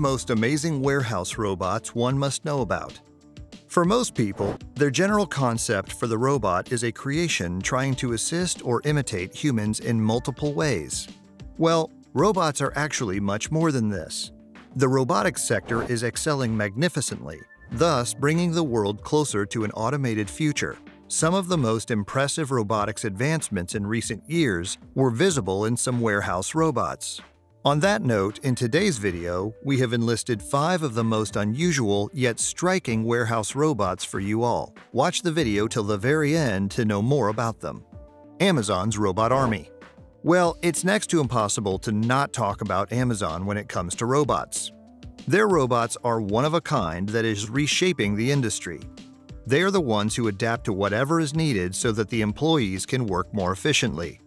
Most amazing warehouse robots one must know about. For most people, their general concept for the robot is a creation trying to assist or imitate humans in multiple ways. Well, robots are actually much more than this. The robotics sector is excelling magnificently, thus bringing the world closer to an automated future. Some of the most impressive robotics advancements in recent years were visible in some warehouse robots. On that note, in today's video, we have enlisted five of the most unusual yet striking warehouse robots for you all. Watch the video till the very end to know more about them. Amazon's Robot Army Well, it's next to impossible to not talk about Amazon when it comes to robots. Their robots are one of a kind that is reshaping the industry. They are the ones who adapt to whatever is needed so that the employees can work more efficiently.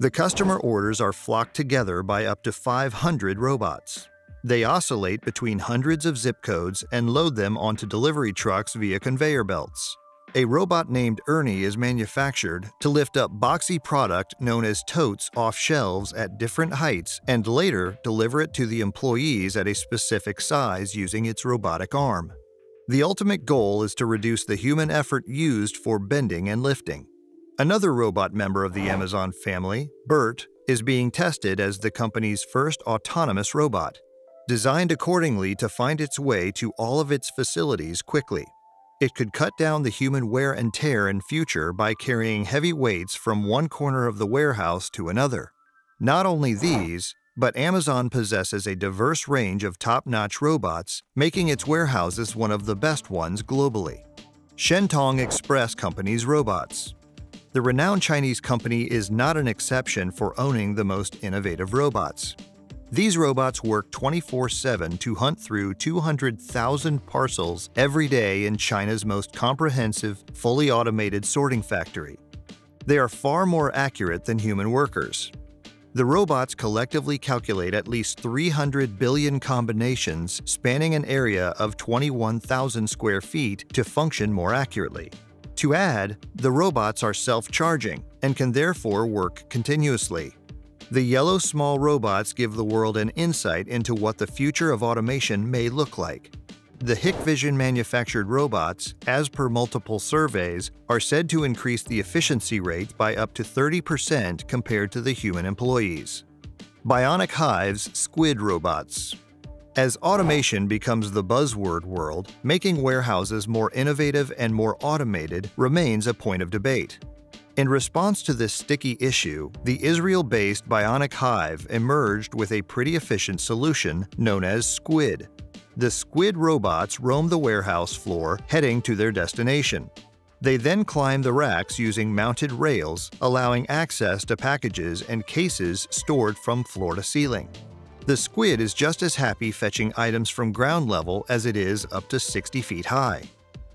The customer orders are flocked together by up to 500 robots. They oscillate between hundreds of zip codes and load them onto delivery trucks via conveyor belts. A robot named Ernie is manufactured to lift up boxy product known as totes off shelves at different heights and later deliver it to the employees at a specific size using its robotic arm. The ultimate goal is to reduce the human effort used for bending and lifting. Another robot member of the Amazon family, Bert, is being tested as the company's first autonomous robot, designed accordingly to find its way to all of its facilities quickly. It could cut down the human wear and tear in future by carrying heavy weights from one corner of the warehouse to another. Not only these, but Amazon possesses a diverse range of top-notch robots, making its warehouses one of the best ones globally. Shentong Express Company's robots the renowned Chinese company is not an exception for owning the most innovative robots. These robots work 24 7 to hunt through 200,000 parcels every day in China's most comprehensive, fully automated sorting factory. They are far more accurate than human workers. The robots collectively calculate at least 300 billion combinations spanning an area of 21,000 square feet to function more accurately. To add, the robots are self-charging and can therefore work continuously. The yellow small robots give the world an insight into what the future of automation may look like. The Hikvision manufactured robots, as per multiple surveys, are said to increase the efficiency rate by up to 30% compared to the human employees. Bionic Hive's Squid Robots as automation becomes the buzzword world, making warehouses more innovative and more automated remains a point of debate. In response to this sticky issue, the Israel-based Bionic Hive emerged with a pretty efficient solution known as Squid. The Squid robots roam the warehouse floor heading to their destination. They then climb the racks using mounted rails, allowing access to packages and cases stored from floor to ceiling. The squid is just as happy fetching items from ground level as it is up to 60 feet high.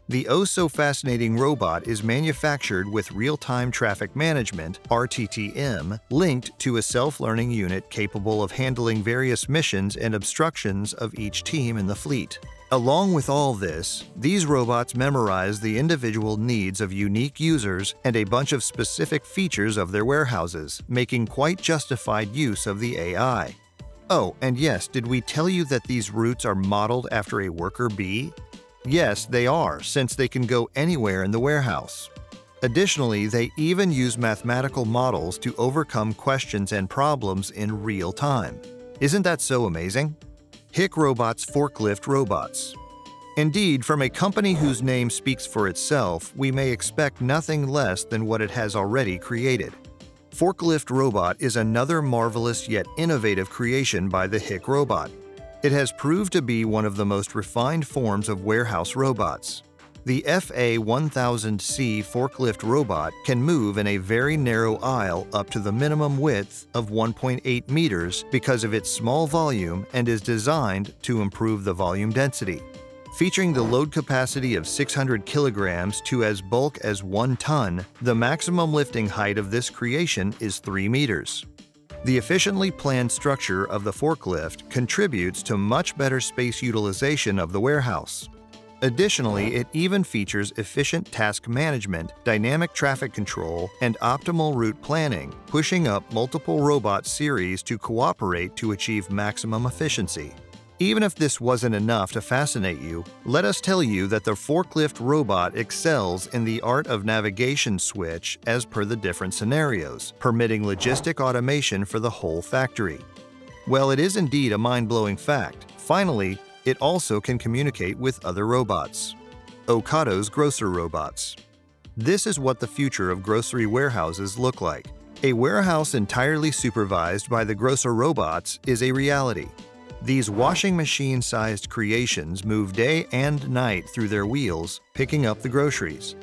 The oh-so-fascinating robot is manufactured with real-time traffic management RTTM, linked to a self-learning unit capable of handling various missions and obstructions of each team in the fleet. Along with all this, these robots memorize the individual needs of unique users and a bunch of specific features of their warehouses, making quite justified use of the AI. Oh, and yes, did we tell you that these routes are modeled after a worker bee? Yes, they are, since they can go anywhere in the warehouse. Additionally, they even use mathematical models to overcome questions and problems in real time. Isn't that so amazing? Hikrobot's Forklift Robots Indeed, from a company whose name speaks for itself, we may expect nothing less than what it has already created. Forklift Robot is another marvelous yet innovative creation by the Hikrobot. It has proved to be one of the most refined forms of warehouse robots. The FA1000C forklift robot can move in a very narrow aisle up to the minimum width of 1.8 meters because of its small volume and is designed to improve the volume density. Featuring the load capacity of 600 kilograms to as bulk as 1 ton, the maximum lifting height of this creation is 3 meters. The efficiently planned structure of the forklift contributes to much better space utilization of the warehouse. Additionally, it even features efficient task management, dynamic traffic control, and optimal route planning, pushing up multiple robot series to cooperate to achieve maximum efficiency. Even if this wasn't enough to fascinate you, let us tell you that the forklift robot excels in the art of navigation switch as per the different scenarios, permitting logistic automation for the whole factory. Well, it is indeed a mind-blowing fact. Finally, it also can communicate with other robots. Ocado's Grocer Robots This is what the future of grocery warehouses look like. A warehouse entirely supervised by the grocer robots is a reality. These washing machine-sized creations move day and night through their wheels, picking up the groceries.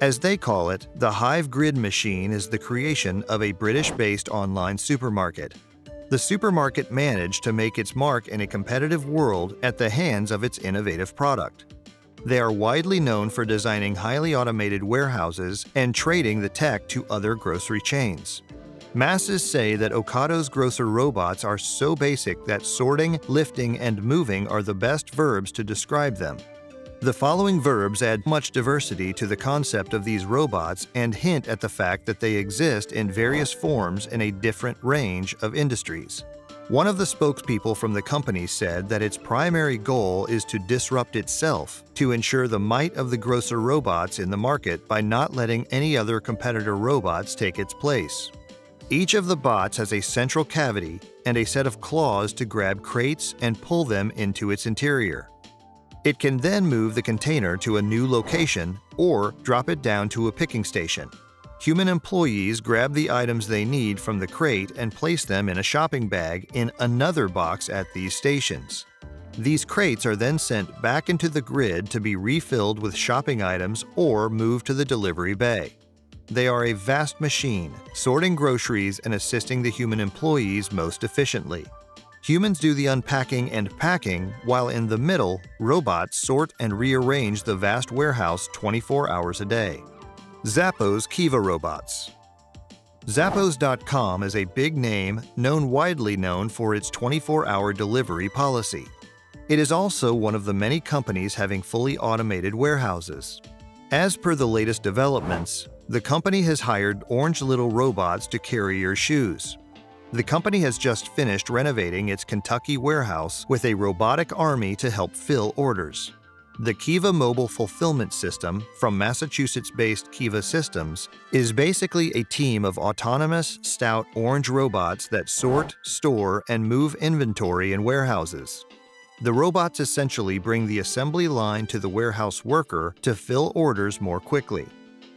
As they call it, the Hive Grid machine is the creation of a British-based online supermarket. The supermarket managed to make its mark in a competitive world at the hands of its innovative product. They are widely known for designing highly automated warehouses and trading the tech to other grocery chains. Masses say that Ocado's grocer robots are so basic that sorting, lifting, and moving are the best verbs to describe them. The following verbs add much diversity to the concept of these robots and hint at the fact that they exist in various forms in a different range of industries. One of the spokespeople from the company said that its primary goal is to disrupt itself to ensure the might of the grocer robots in the market by not letting any other competitor robots take its place. Each of the bots has a central cavity and a set of claws to grab crates and pull them into its interior. It can then move the container to a new location or drop it down to a picking station. Human employees grab the items they need from the crate and place them in a shopping bag in another box at these stations. These crates are then sent back into the grid to be refilled with shopping items or moved to the delivery bay. They are a vast machine, sorting groceries and assisting the human employees most efficiently. Humans do the unpacking and packing, while in the middle, robots sort and rearrange the vast warehouse 24 hours a day. Zappos Kiva Robots Zappos.com is a big name known widely known for its 24-hour delivery policy. It is also one of the many companies having fully automated warehouses. As per the latest developments, the company has hired Orange Little robots to carry your shoes. The company has just finished renovating its Kentucky warehouse with a robotic army to help fill orders. The Kiva Mobile Fulfillment System from Massachusetts-based Kiva Systems is basically a team of autonomous, stout orange robots that sort, store, and move inventory in warehouses. The robots essentially bring the assembly line to the warehouse worker to fill orders more quickly.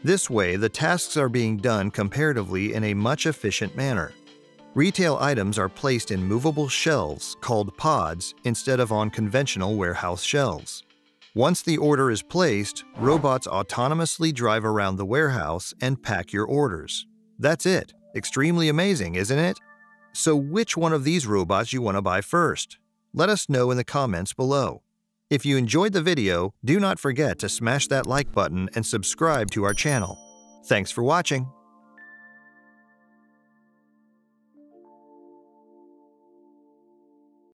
This way, the tasks are being done comparatively in a much efficient manner. Retail items are placed in movable shelves called pods instead of on conventional warehouse shelves. Once the order is placed, robots autonomously drive around the warehouse and pack your orders. That's it. Extremely amazing, isn't it? So which one of these robots you want to buy first? Let us know in the comments below. If you enjoyed the video, do not forget to smash that like button and subscribe to our channel. Thanks for watching!